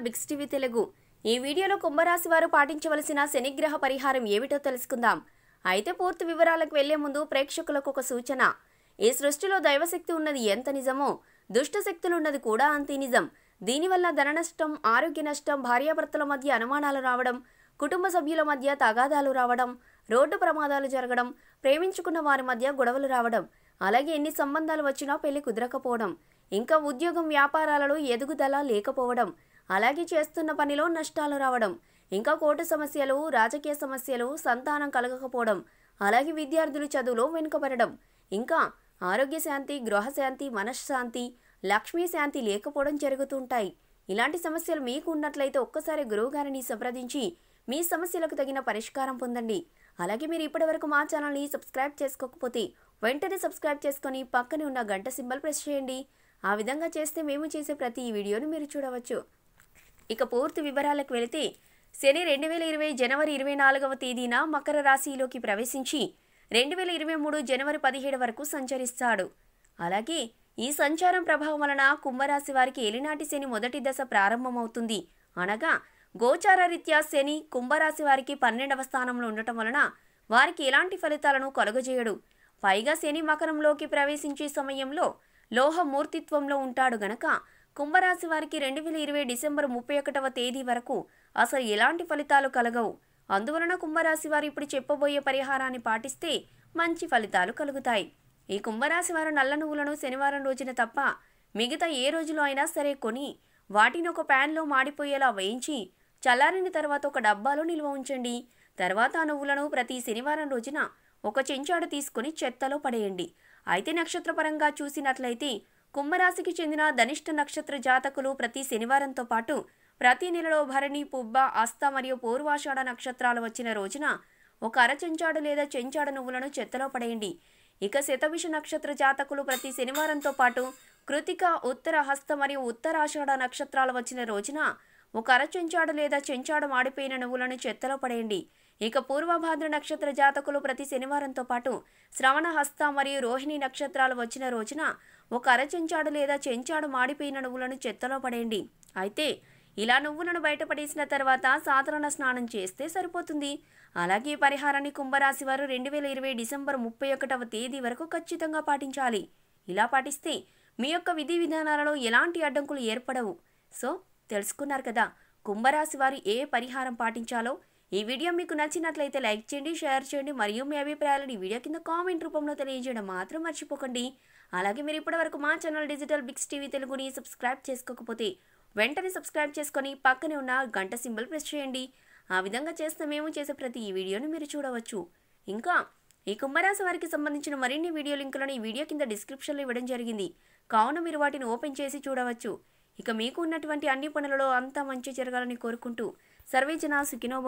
Channel Biggs TV Telugu. ఈ వీడియోలో కుంభరాశి వారు పాటించవలసిన శనిగ్రహ పరిహారం ఏమిటో తెలుసుకుందాం. అయితే పూర్తి వివరాలకు వెళ్ళే ముందు ప్రేక్షకులకు ఒక సూచన. ఈ సృష్టిలో దైవశక్తి ఉన్నది ఎంత నిజమో దుష్ట ఉన్నది కూడా అంతే నిజం. దీనివల్ల ధన నష్టం ఆరోగ్య నష్టం భార్యాభర్తల మధ్య అనుమానాలు రావడం కుటుంబ సభ్యుల మధ్య తగాదాలు రావడం రోడ్డు ప్రమాదాలు జరగడం ప్రేమించుకున్న వారి మధ్య గొడవలు రావడం అలాగే ఎన్ని సంబంధాలు వచ్చినా పెళ్ళి కుదరకపోవడం ఇంకా ఉద్యోగం వ్యాపారాలలో ఎదుగుదల లేకపోవడం అలాగే చేస్తున్న పనిలో నష్టాలు రావడం ఇంకా కోర్టు సమస్యలు రాజకీయ సమస్యలు సంతానం కలగకపోవడం అలాగే విద్యార్థులు చదువులో వెనుకబడడం ఇంకా ఆరోగ్య శాంతి గృహశాంతి మనశ్శాంతి లక్ష్మీ శాంతి లేకపోవడం జరుగుతుంటాయి. ఇలాంటి సమస్యలు మీకు ఉన్నట్లయితే ఒక్కసారి గురువుగారిని సంప్రదించి మీ సమస్యలకు తగిన పరిష్కారం పొందండి. అలాగే మీరు ఇప్పటివరకు మా ఛానల్ని సబ్స్క్రైబ్ చేసుకోకపోతే వెంటనే సబ్స్క్రైబ్ చేసుకొని పక్కనే ఉన్న గంట సింబల్ ప్రెస్ చేయండి. ఆ విధంగా చేస్తే మేము చేసే ప్రతి వీడియోని మీరు చూడవచ్చు. ఇక పూర్తి వివరాలకు వెళితే శని రెండు వేల ఇరవై జనవరి ఇరవై నాలుగవ తేదీన మకర రాశిలోకి ప్రవేశించి రెండు వేల ఇరవై మూడు జనవరి పదిహేడు వరకు సంచరిస్తాడు. అలాగే ఈ సంచారం ప్రభావం వలన కుంభరాశి వారికి ఎలినాటి శని మొదటి దశ ప్రారంభమవుతుంది. అనగా గోచార రీత్యా శని కుంభరాశి వారికి పన్నెండవ స్థానంలో ఉండటం వలన వారికి ఎలాంటి ఫలితాలను కలుగజేయడు. పైగా శని మకరంలోకి ప్రవేశించే సమయంలో లోహ మూర్తిత్వంలో ఉంటాడు గనక కుంభరాశి వారికి రెండు వేల ఇరవై డిసెంబర్ ముప్పై ఒకటవ తేదీ వరకు అసలు ఎలాంటి ఫలితాలు కలగవు. అందువలన కుంభరాశి వారు ఇప్పుడు చెప్పబోయే పరిహారాన్ని పాటిస్తే మంచి ఫలితాలు కలుగుతాయి. ఈ కుంభరాశి వారు నల్ల నువ్వులను శనివారం రోజున తప్ప మిగతా ఏ రోజులో అయినా సరే కొని వాటిని ఒక ప్యాన్లో మాడిపోయేలా వేయించి చల్లారిన తర్వాత ఒక డబ్బాలో నిల్వ ఉంచండి. తర్వాత ఆ నువ్వులను ప్రతి శనివారం రోజున ఒక చెంచాడు తీసుకుని చెత్తలో పడేయండి. అయితే నక్షత్రపరంగా చూసినట్లయితే కుంభరాశికి చెందిన ధనిష్ట నక్షత్ర జాతకులు ప్రతి శనివారంతో పాటు ప్రతి నెలలో భరణి పుబ్బ ఆస్త మరియు పూర్వాషాఢ నక్షత్రాలు వచ్చిన రోజున ఒక అర చెంచాడు లేదా చెంచాడు నువ్వులను చెత్తలో పడేయండి. ఇక శతవిష నక్షత్ర జాతకులు ప్రతి శనివారంతో పాటు కృతిక ఉత్తర హస్త మరియు ఉత్తరాషాఢ నక్షత్రాలు వచ్చిన రోజున ఒక అర చెంచాడు లేదా చెంచాడు మాడిపోయిన నువ్వులను చెత్తలో పడేయండి. ఇక పూర్వభాద్ర నక్షత్ర జాతకులు ప్రతి శనివారంతో పాటు శ్రవణ హస్త మరియు రోహిణి నక్షత్రాలు వచ్చిన రోజున ఒక అర చెంచాడు లేదా చెంచాడు మాడిపోయిన నువ్వులను చెత్తలో పడేయండి. అయితే ఇలా నువ్వులను బయటపడేసిన తర్వాత సాధారణ స్నానం చేస్తే సరిపోతుంది. అలాగే పరిహారాన్ని కుంభరాశి వారు రెండు వేల ఇరవై డిసెంబర్ ముప్పై ఒకటవ తేదీ వరకు ఖచ్చితంగా పాటించాలి. ఇలా పాటిస్తే మీ యొక్క విధి విధానాలలో ఎలాంటి అడ్డంకులు ఏర్పడవు. సో తెలుసుకున్నారు కదా. కుంభరాశి వారు ఏ పరిహారం పాటించాలో? ఈ వీడియో మీకు నచ్చినట్లయితే లైక్ చేయండి షేర్ చేయండి మరియు మీ అభిప్రాయాలను ఈ వీడియో కింద కామెంట్ రూపంలో తెలియజేయడం మాత్రం మర్చిపోకండి. అలాగే మీరు ఇప్పటివరకు మా ఛానల్ డిజిటల్ బిగ్స్ టీవీ తెలుగుని సబ్స్క్రైబ్ చేసుకోకపోతే వెంటనే సబ్స్క్రైబ్ చేసుకొని పక్కనే ఉన్న గంట సింబల్ ప్రెస్ చేయండి. ఆ విధంగా చేస్తే మేము చేసే ప్రతి ఈ వీడియోను మీరు చూడవచ్చు. ఇంకా ఈ కుంభరాశి వారికి సంబంధించిన మరిన్ని వీడియో లింకులను ఈ వీడియో కింద డిస్క్రిప్షన్లో ఇవ్వడం జరిగింది. కావున మీరు వాటిని ఓపెన్ చేసి చూడవచ్చు. ఇక మీకు ఉన్నటువంటి అన్ని పనులలో అంతా మంచి జరగాలని కోరుకుంటూ సర్వే జన సుఖినో